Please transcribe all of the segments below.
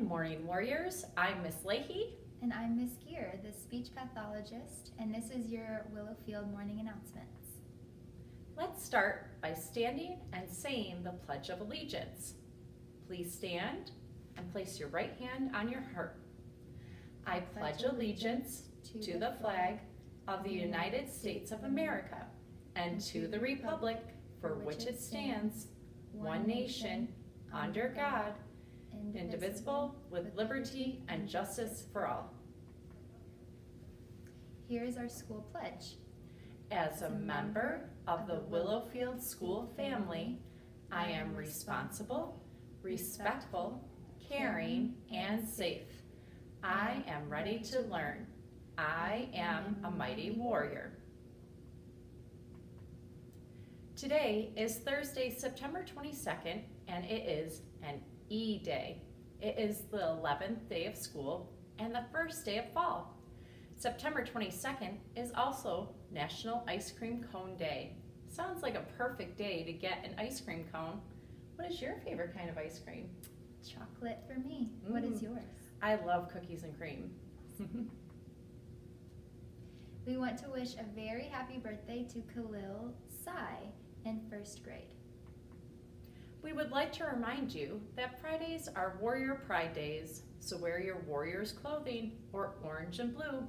morning, warriors. I'm Miss Leahey. And I'm Miss Gear, the speech pathologist, and this is your Willowfield morning announcements. Let's start by standing and saying the Pledge of Allegiance. Please stand and place your right hand on your heart. I pledge allegiance to the flag of the United States of America and to the republic for which it stands, one nation, under God, indivisible, with liberty and justice for all. Here is our school pledge. As a member of the Willowfield School family, I am responsible, respectful, caring, and safe. I am ready to learn. I am a mighty warrior. Today is Thursday, September 22nd, and it is an E Day. It is the 11th day of school and the first day of fall. September 22nd is also National Ice Cream Cone Day. Sounds like a perfect day to get an ice cream cone. What is your favorite kind of ice cream? Chocolate for me. Mm. What is mm. yours? I love cookies and cream. we want to wish a very happy birthday to Khalil Sai in first grade. We would like to remind you that Fridays are Warrior Pride Days, so wear your Warriors clothing or orange and blue.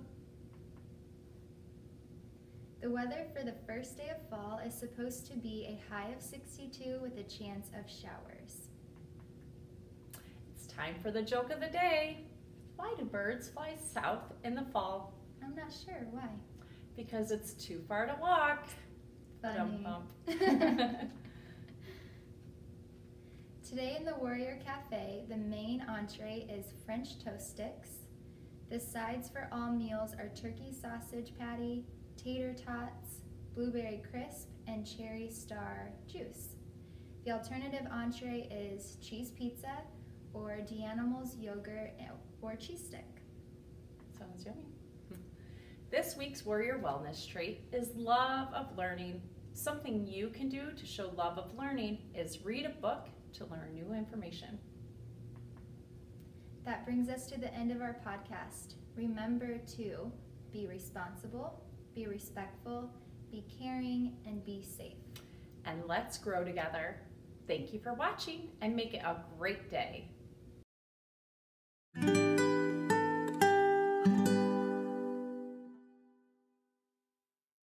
The weather for the first day of fall is supposed to be a high of 62 with a chance of showers. It's time for the joke of the day. Why do birds fly south in the fall? I'm not sure. Why? Because it's too far to walk. Funny. Today in the Warrior Cafe, the main entree is French toast sticks. The sides for all meals are turkey sausage patty, tater tots, blueberry crisp, and cherry star juice. The alternative entree is cheese pizza or Danimals yogurt eh, or cheese stick. Sounds yummy. This week's Warrior Wellness trait is love of learning. Something you can do to show love of learning is read a book to learn new information. That brings us to the end of our podcast. Remember to be responsible, be respectful, be caring, and be safe. And let's grow together. Thank you for watching and make it a great day.